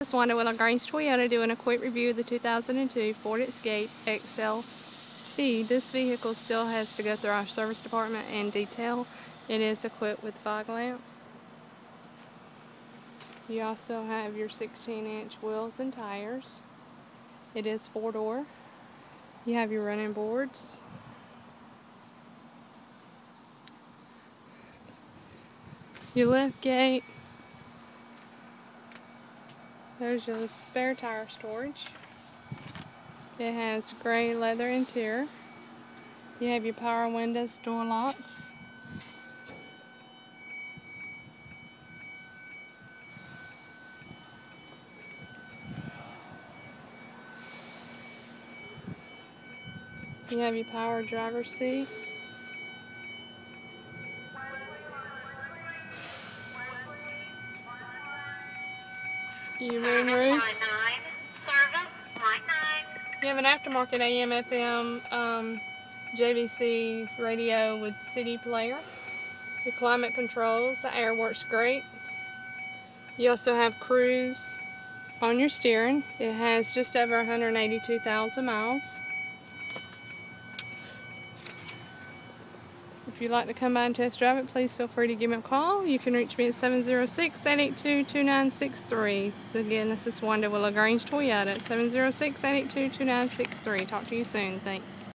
This is Wanda with LaGrange Toyota doing a quick review of the 2002 Ford Escape XLT. This vehicle still has to go through our service department and detail. It is equipped with fog lamps. You also have your 16 inch wheels and tires. It is four door. You have your running boards. Your lift gate. There's your spare tire storage. It has gray leather interior. You have your power windows, door locks. You have your power driver's seat. Your moonroof. You have an aftermarket AM FM um, JVC radio with CD player. Your climate controls, the air works great. You also have cruise on your steering. It has just over 182,000 miles. If you'd like to come by and test drive it, please feel free to give me a call. You can reach me at 706-882-2963. Again, this is Wanda with LaGrange Toyota at 706-882-2963. Talk to you soon. Thanks.